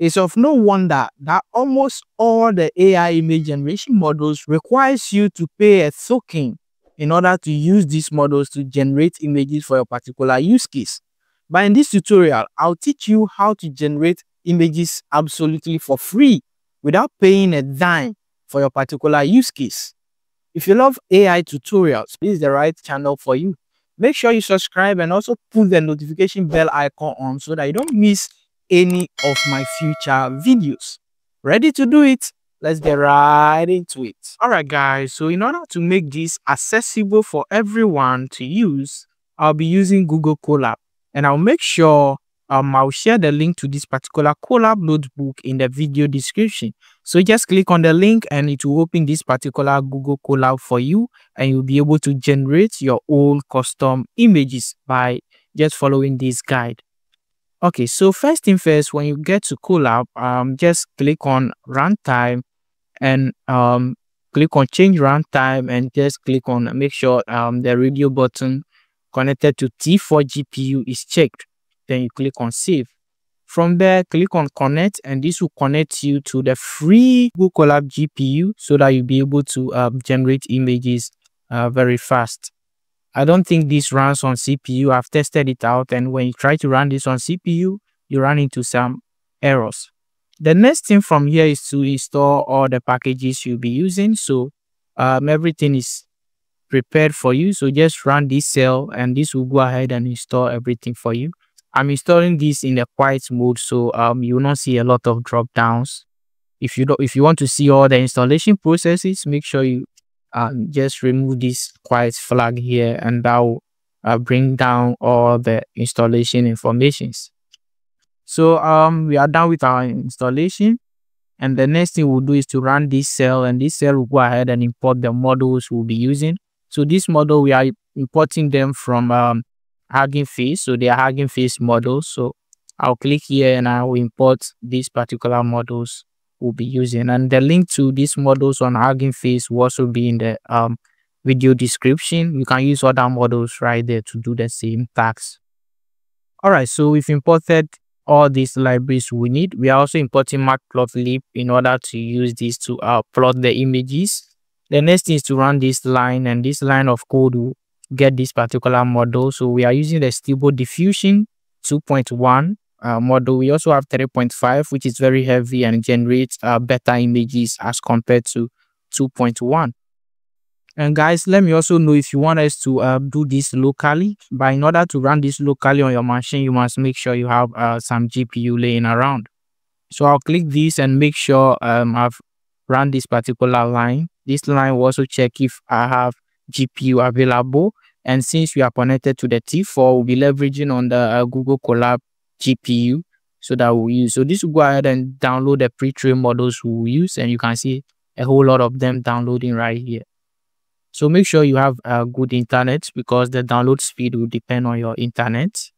It's of no wonder that almost all the AI image generation models requires you to pay a token in order to use these models to generate images for your particular use case. But in this tutorial, I'll teach you how to generate images absolutely for free without paying a dime for your particular use case. If you love AI tutorials, this is the right channel for you. Make sure you subscribe and also put the notification bell icon on so that you don't miss any of my future videos. Ready to do it? Let's get right into it. Alright guys, so in order to make this accessible for everyone to use, I'll be using Google Colab and I'll make sure um, I'll share the link to this particular Colab notebook in the video description. So just click on the link and it will open this particular Google Colab for you and you'll be able to generate your own custom images by just following this guide. Okay, so first thing first, when you get to Colab, um, just click on runtime and um, click on change runtime and just click on make sure um, the radio button connected to T4 GPU is checked then you click on save. From there, click on connect and this will connect you to the free Google Colab GPU so that you'll be able to uh, generate images uh, very fast. I don't think this runs on CPU. I've tested it out and when you try to run this on CPU, you run into some errors. The next thing from here is to install all the packages you'll be using. So um, everything is prepared for you. So just run this cell and this will go ahead and install everything for you. I'm installing this in a quiet mode, so um, you will not see a lot of drop downs. If you don't, if you want to see all the installation processes, make sure you um, just remove this quiet flag here, and that will uh, bring down all the installation informations. So um, we are done with our installation, and the next thing we'll do is to run this cell, and this cell will go ahead and import the models we'll be using. So this model we are importing them from um, Hugging Face. So they are Hugging Face models. So I'll click here and I will import these particular models we'll be using. And the link to these models on Hugging Face will also be in the um, video description. You can use other models right there to do the same tasks. All right, so we've imported all these libraries we need. We are also importing matplotlib in order to use this to uh, plot the images. The next is to run this line and this line of code will get this particular model. So we are using the Stable Diffusion 2.1 uh, model. We also have 3.5, which is very heavy and generates uh, better images as compared to 2.1. And guys, let me also know if you want us to uh, do this locally. But in order to run this locally on your machine, you must make sure you have uh, some GPU laying around. So I'll click this and make sure um, I've run this particular line. This line will also check if I have GPU available. And since we are connected to the T4, we'll be leveraging on the uh, Google Colab GPU so that we'll use. So this will go ahead and download the pre-trained models we'll use and you can see a whole lot of them downloading right here. So make sure you have a good internet because the download speed will depend on your internet.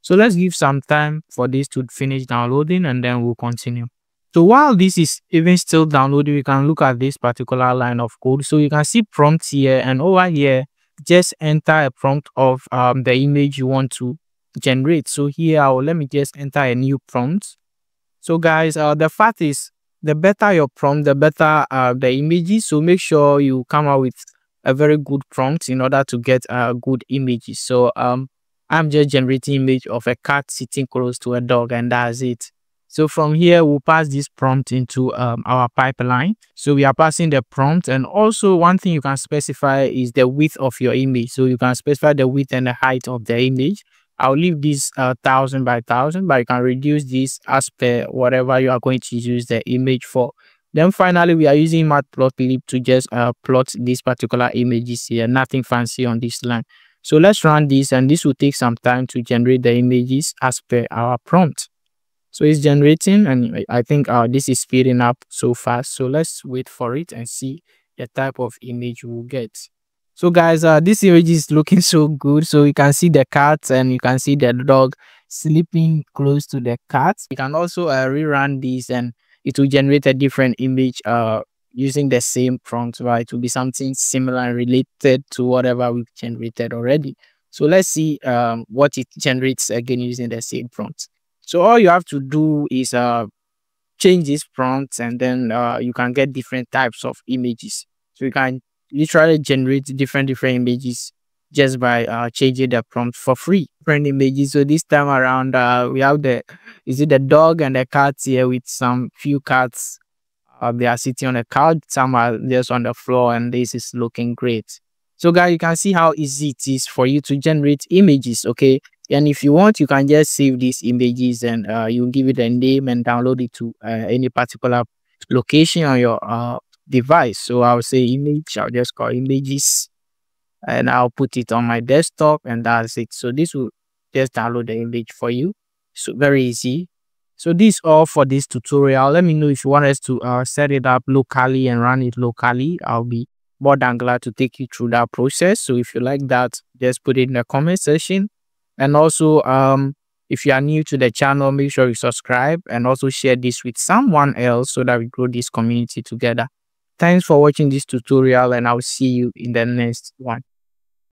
So let's give some time for this to finish downloading and then we'll continue. So while this is even still downloading, we can look at this particular line of code. So you can see prompt here and over here, just enter a prompt of um, the image you want to generate. So here, I'll, let me just enter a new prompt. So guys, uh, the fact is, the better your prompt, the better uh, the images. So make sure you come out with a very good prompt in order to get uh, good images. So um, I'm just generating image of a cat sitting close to a dog and that's it. So from here, we'll pass this prompt into um, our pipeline. So we are passing the prompt. And also one thing you can specify is the width of your image. So you can specify the width and the height of the image. I'll leave this uh, thousand by thousand, but you can reduce this as per whatever you are going to use the image for. Then finally, we are using matplotlib to just uh, plot these particular images here. Nothing fancy on this line. So let's run this and this will take some time to generate the images as per our prompt. So it's generating and I think uh, this is speeding up so fast. So let's wait for it and see the type of image we'll get. So guys, uh, this image is looking so good. So you can see the cat and you can see the dog sleeping close to the cat. You can also uh, rerun this and it will generate a different image uh, using the same prompt, right? It will be something similar and related to whatever we've generated already. So let's see um, what it generates again using the same prompt. So all you have to do is uh change this prompt and then uh you can get different types of images. So you can literally generate different different images just by uh, changing the prompt for free. Different images. So this time around, uh, we have the is it the dog and the cat here with some few cats. Uh, they are sitting on a couch. Some are just on the floor, and this is looking great. So guys, you can see how easy it is for you to generate images. Okay, and if you want, you can just save these images and uh, you give it a name and download it to uh, any particular location on your uh, device. So I'll say image. I'll just call images and I'll put it on my desktop and that's it. So this will just download the image for you. So very easy. So this all for this tutorial. Let me know if you want us to uh, set it up locally and run it locally. I'll be more than glad to take you through that process. So if you like that, just put it in the comment section. And also, um, if you are new to the channel, make sure you subscribe and also share this with someone else so that we grow this community together. Thanks for watching this tutorial and I'll see you in the next one.